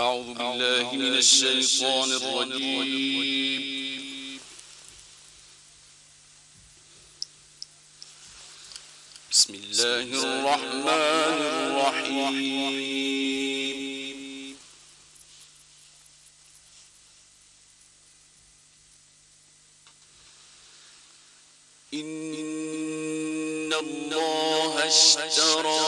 أعوذ بالله من الشيطان الرجيم. بسم الله الرحمن الرحيم. إن الله اشترى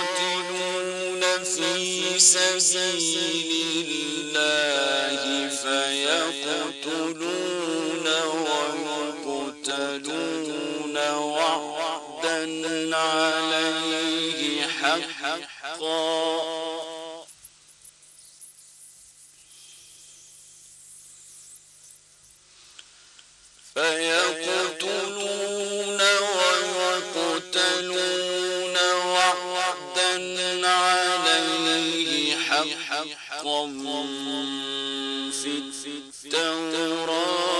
يقاتلون في سبيل الله فيقتلون عليه حقا. فيقتلون ويقتلون وعدا عليه حقا في التوراة.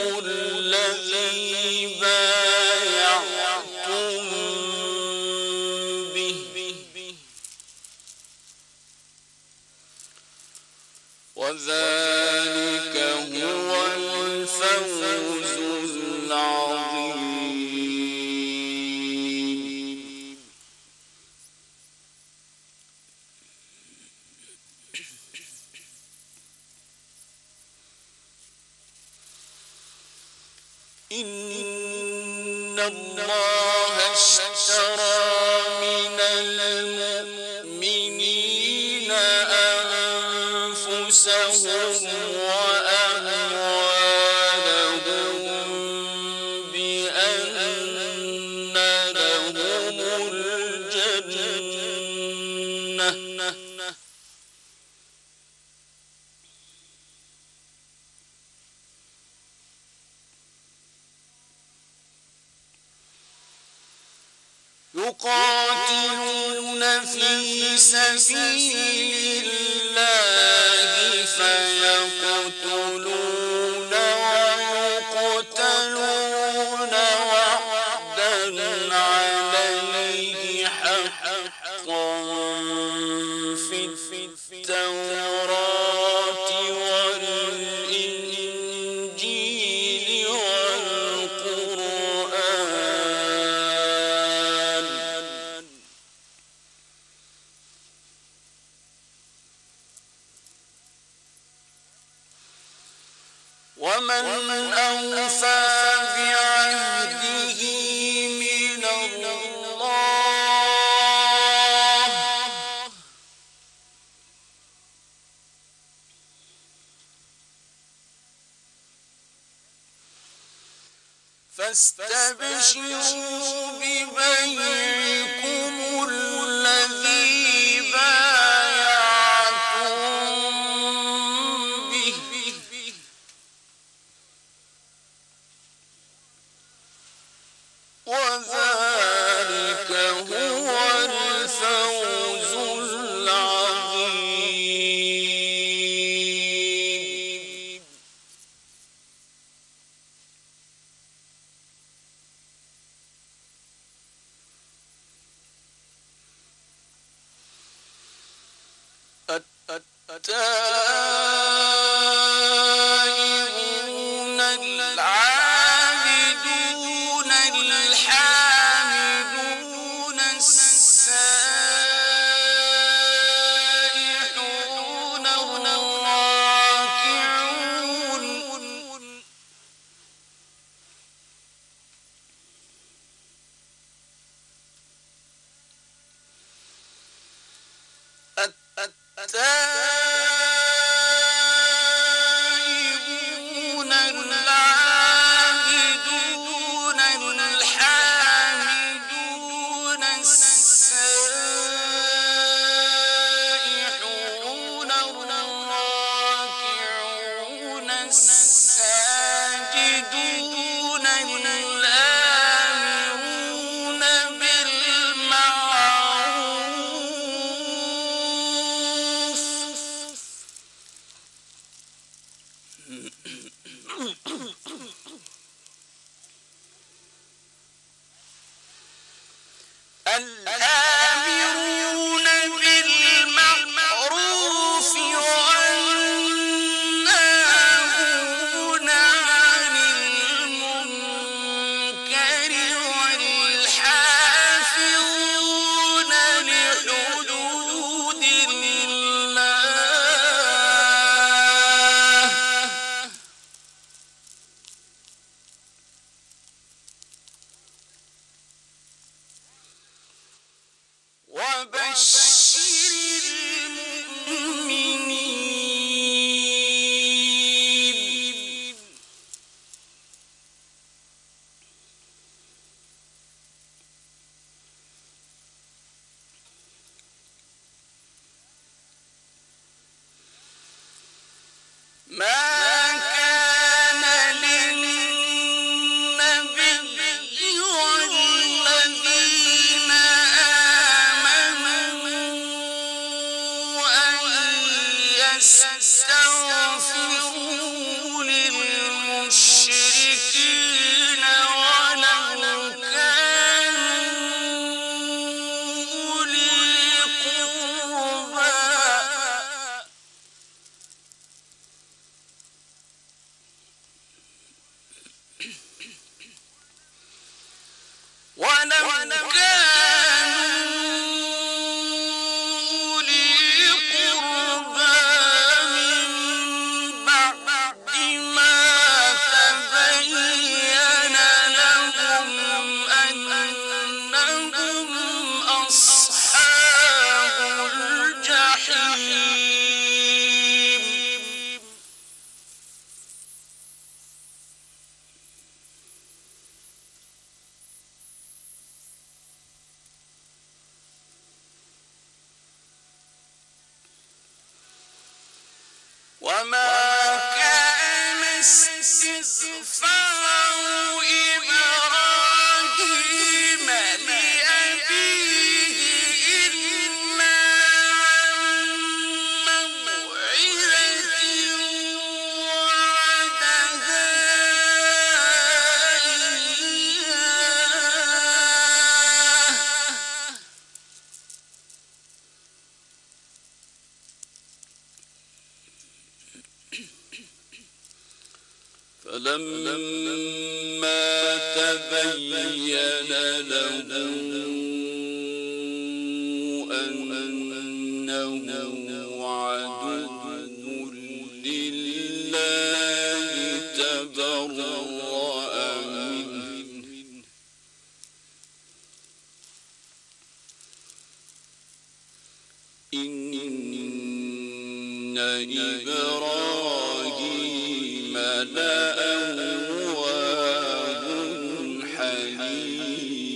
وذلك يقاتلون في سبيل الله فيقتلون فاستبشروا ببيعكم التائبون الآن bass. أنه عدو لله تبرأ منه. إن إبراهيم لأواه حليم.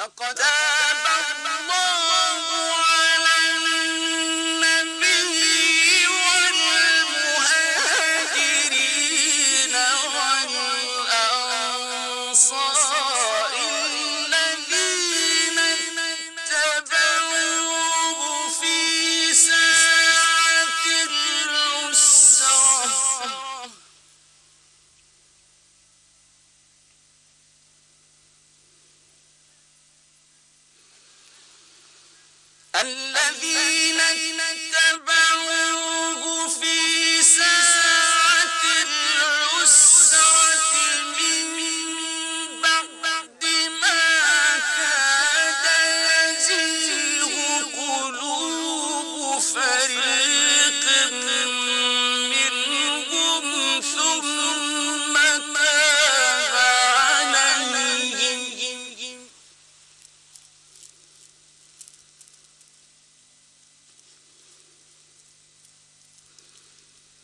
لقد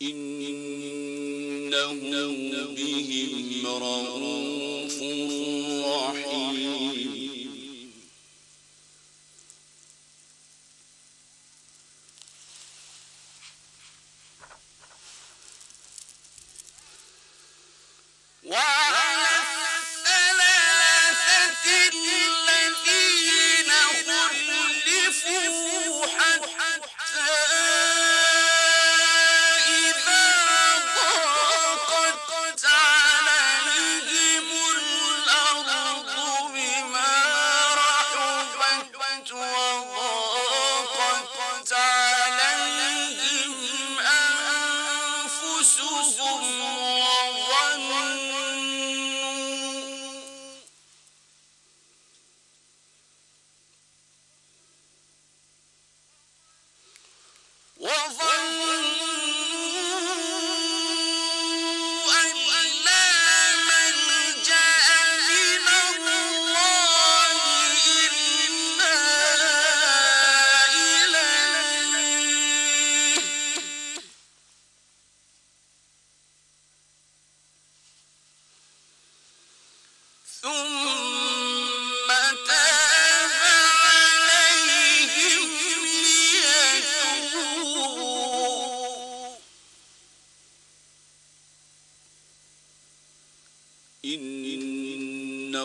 إنه بهم رؤوف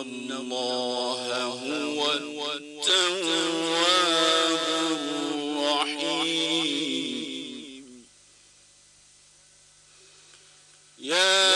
الله هو التواب الرحيم يا